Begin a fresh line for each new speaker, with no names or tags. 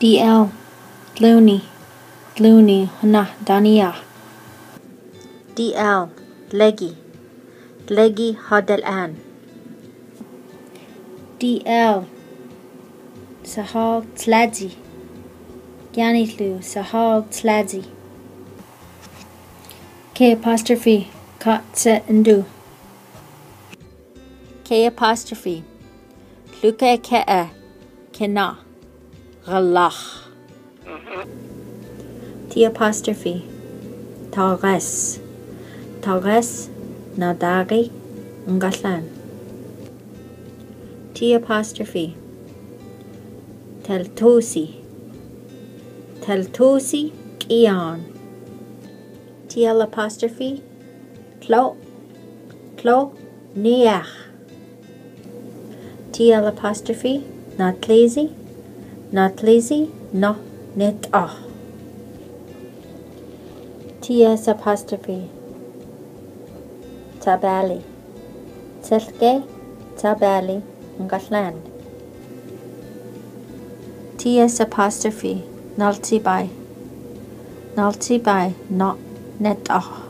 DL Dlúni Dlúni hna Dania.
DL Leggy, Leggy, hadal an
DL Sahag Tladzi Ganitlu Sahag Tladzi. K apostrophe Katse Ndu
K apostrophe Luka Ke'a Kena Galach T apostrophe. Tagas Tagas Nadagi Ngalan T apostrophe. Teltosi. Teltosi Kian. TL apostrophe. Clo Clo Niach. TL apostrophe. Not lazy Not lazy No Net ah TS apostrophe. Tabali. Tilke Tabali Ngatland TS apostrophe. Nalti by Nalti by Not Net ah